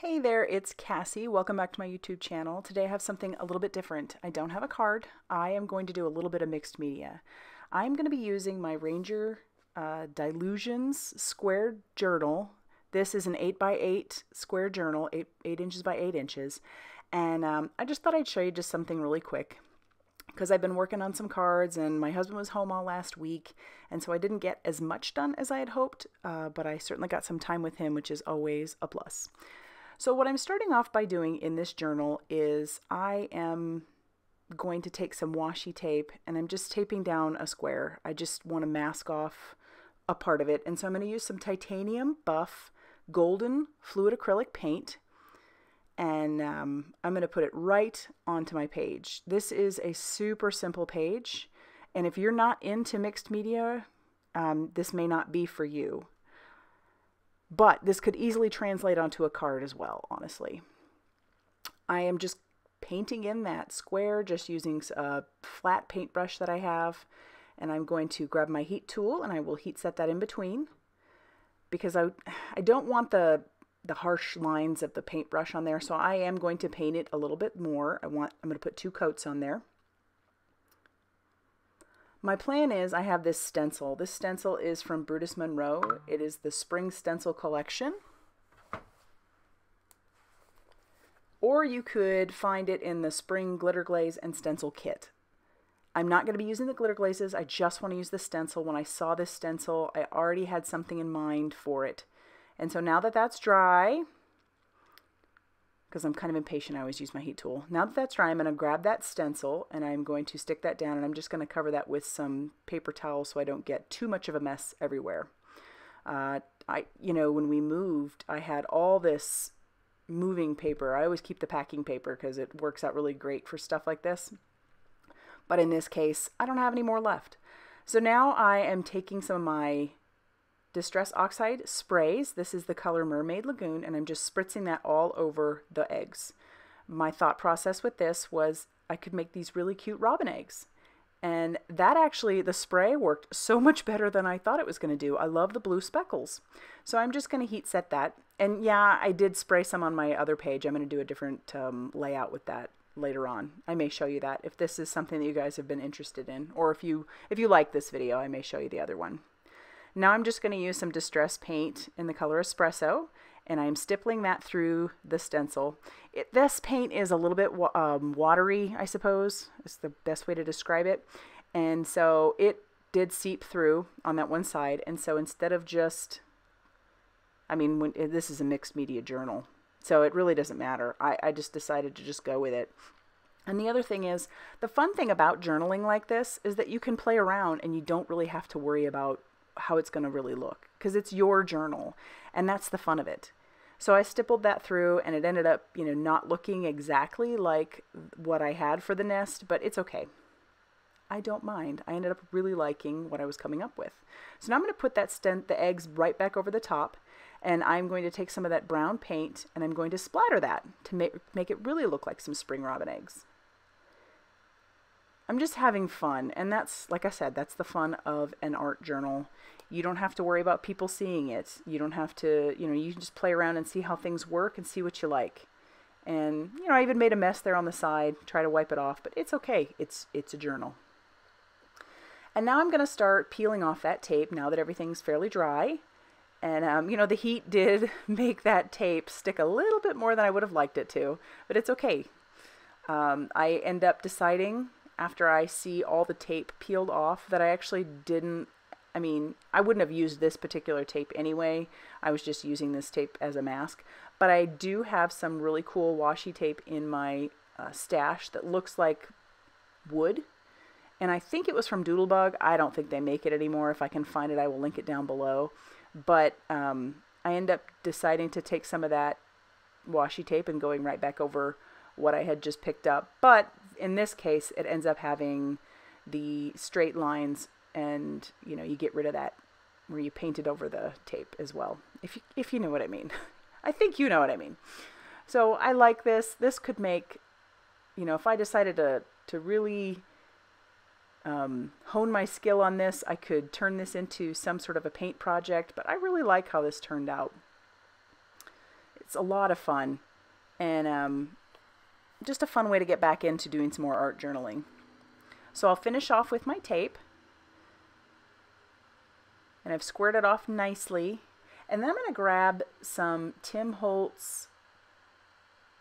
Hey there, it's Cassie. Welcome back to my YouTube channel. Today I have something a little bit different. I don't have a card. I am going to do a little bit of mixed media. I'm going to be using my Ranger uh, Dylusions Square Journal. This is an 8x8 square journal, 8, 8 inches by 8 inches. And um, I just thought I'd show you just something really quick because I've been working on some cards and my husband was home all last week and so I didn't get as much done as I had hoped, uh, but I certainly got some time with him, which is always a plus. So what I'm starting off by doing in this journal is I am going to take some washi tape and I'm just taping down a square. I just want to mask off a part of it. And so I'm going to use some titanium buff golden fluid acrylic paint and um, I'm going to put it right onto my page. This is a super simple page. And if you're not into mixed media, um, this may not be for you. But this could easily translate onto a card as well, honestly. I am just painting in that square, just using a flat paintbrush that I have. And I'm going to grab my heat tool and I will heat set that in between because I, I don't want the, the harsh lines of the paintbrush on there. So I am going to paint it a little bit more. I want, I'm going to put two coats on there. My plan is I have this stencil. This stencil is from Brutus Monroe. It is the Spring Stencil Collection. Or you could find it in the Spring Glitter Glaze and Stencil Kit. I'm not going to be using the glitter glazes. I just want to use the stencil. When I saw this stencil, I already had something in mind for it. And so now that that's dry, because I'm kind of impatient. I always use my heat tool. Now that that's dry, I'm going to grab that stencil and I'm going to stick that down and I'm just going to cover that with some paper towel so I don't get too much of a mess everywhere. Uh, I, you know, when we moved, I had all this moving paper. I always keep the packing paper because it works out really great for stuff like this. But in this case, I don't have any more left. So now I am taking some of my Distress Oxide sprays. This is the color Mermaid Lagoon, and I'm just spritzing that all over the eggs. My thought process with this was I could make these really cute robin eggs. And that actually, the spray worked so much better than I thought it was going to do. I love the blue speckles. So I'm just going to heat set that. And yeah, I did spray some on my other page. I'm going to do a different um, layout with that later on. I may show you that if this is something that you guys have been interested in. Or if you, if you like this video, I may show you the other one. Now I'm just going to use some distress paint in the color Espresso and I'm stippling that through the stencil. It, this paint is a little bit um, watery, I suppose, is the best way to describe it. And so it did seep through on that one side. And so instead of just, I mean, when, this is a mixed media journal, so it really doesn't matter. I, I just decided to just go with it. And the other thing is, the fun thing about journaling like this is that you can play around and you don't really have to worry about how it's going to really look because it's your journal and that's the fun of it. So I stippled that through and it ended up, you know, not looking exactly like what I had for the nest, but it's okay. I don't mind. I ended up really liking what I was coming up with. So now I'm going to put that stent, the eggs right back over the top and I'm going to take some of that brown paint and I'm going to splatter that to make, make it really look like some spring robin eggs. I'm just having fun. And that's, like I said, that's the fun of an art journal. You don't have to worry about people seeing it. You don't have to, you know, you can just play around and see how things work and see what you like. And, you know, I even made a mess there on the side, try to wipe it off, but it's okay. It's, it's a journal. And now I'm going to start peeling off that tape now that everything's fairly dry. And, um, you know, the heat did make that tape stick a little bit more than I would have liked it to, but it's okay. Um, I end up deciding after I see all the tape peeled off that I actually didn't I mean, I wouldn't have used this particular tape anyway. I was just using this tape as a mask. But I do have some really cool washi tape in my uh, stash that looks like wood. And I think it was from Doodlebug. I don't think they make it anymore. If I can find it, I will link it down below. But um, I end up deciding to take some of that washi tape and going right back over what I had just picked up. But in this case, it ends up having the straight lines and, you know, you get rid of that where you painted over the tape as well. If you, if you know what I mean. I think you know what I mean. So I like this. This could make, you know, if I decided to, to really um, hone my skill on this, I could turn this into some sort of a paint project, but I really like how this turned out it's a lot of fun. And um, just a fun way to get back into doing some more art journaling. So I'll finish off with my tape. And I've squared it off nicely. And then I'm going to grab some Tim Holtz.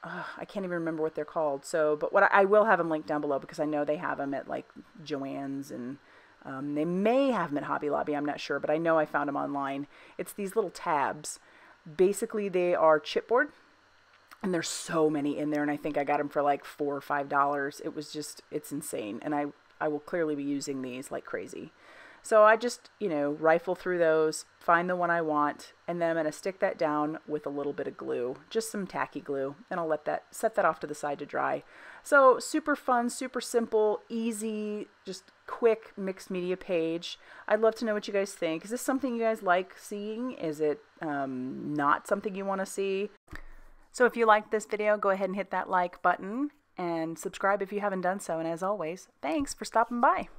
Uh, I can't even remember what they're called. So, but what I, I, will have them linked down below because I know they have them at like Joann's and um, they may have them at Hobby Lobby. I'm not sure, but I know I found them online. It's these little tabs. Basically, they are chipboard and there's so many in there and i think i got them for like four or five dollars. It was just it's insane and i i will clearly be using these like crazy. So i just you know rifle through those find the one i want and then i'm going to stick that down with a little bit of glue just some tacky glue and i'll let that set that off to the side to dry. So super fun super simple easy just quick mixed media page. I'd love to know what you guys think. Is this something you guys like seeing? Is it um, not something you want to see so if you liked this video, go ahead and hit that like button and subscribe if you haven't done so. And as always, thanks for stopping by.